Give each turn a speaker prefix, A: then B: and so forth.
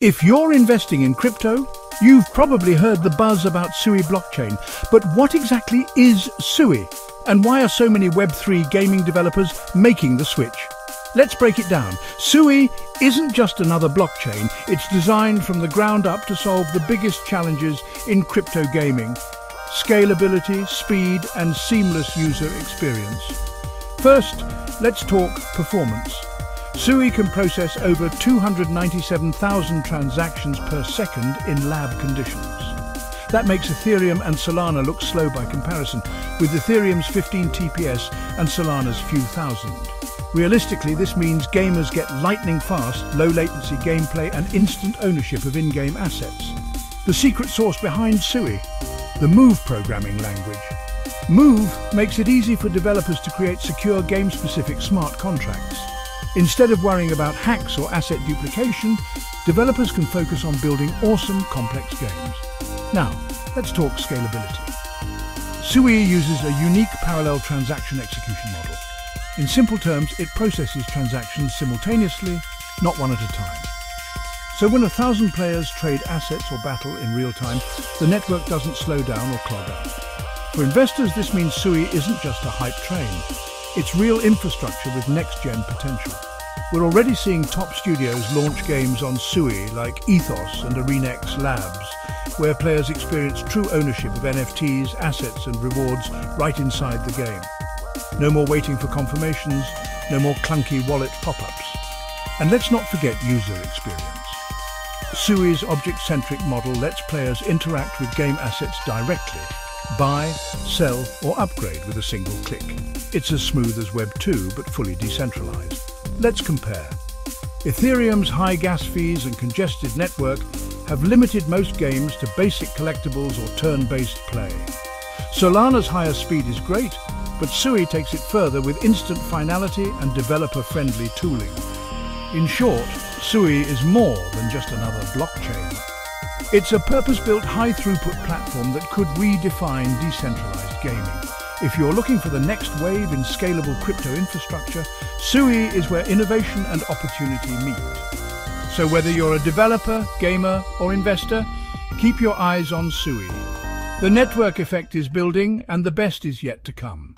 A: If you're investing in crypto, you've probably heard the buzz about Sui blockchain. But what exactly is Sui? And why are so many Web3 gaming developers making the switch? Let's break it down. Sui isn't just another blockchain. It's designed from the ground up to solve the biggest challenges in crypto gaming. Scalability, speed and seamless user experience. First, let's talk performance. SUI can process over 297,000 transactions per second in lab conditions. That makes Ethereum and Solana look slow by comparison, with Ethereum's 15 TPS and Solana's few thousand. Realistically, this means gamers get lightning-fast, low-latency gameplay and instant ownership of in-game assets. The secret sauce behind SUI, the Move programming language. Move makes it easy for developers to create secure game-specific smart contracts. Instead of worrying about hacks or asset duplication, developers can focus on building awesome, complex games. Now, let's talk scalability. SUI uses a unique parallel transaction execution model. In simple terms, it processes transactions simultaneously, not one at a time. So when a thousand players trade assets or battle in real time, the network doesn't slow down or clog up. For investors, this means SUI isn't just a hype train. It's real infrastructure with next-gen potential. We're already seeing top studios launch games on SUI like Ethos and ArenaX Labs, where players experience true ownership of NFTs, assets and rewards right inside the game. No more waiting for confirmations, no more clunky wallet pop-ups. And let's not forget user experience. SUI's object-centric model lets players interact with game assets directly, buy, sell or upgrade with a single click. It's as smooth as Web 2, but fully decentralized. Let's compare. Ethereum's high gas fees and congested network have limited most games to basic collectibles or turn-based play. Solana's higher speed is great, but Sui takes it further with instant finality and developer-friendly tooling. In short, Sui is more than just another blockchain. It's a purpose-built high-throughput platform that could redefine decentralized gaming. If you're looking for the next wave in scalable crypto infrastructure, SUI is where innovation and opportunity meet. So whether you're a developer, gamer or investor, keep your eyes on SUI. The network effect is building and the best is yet to come.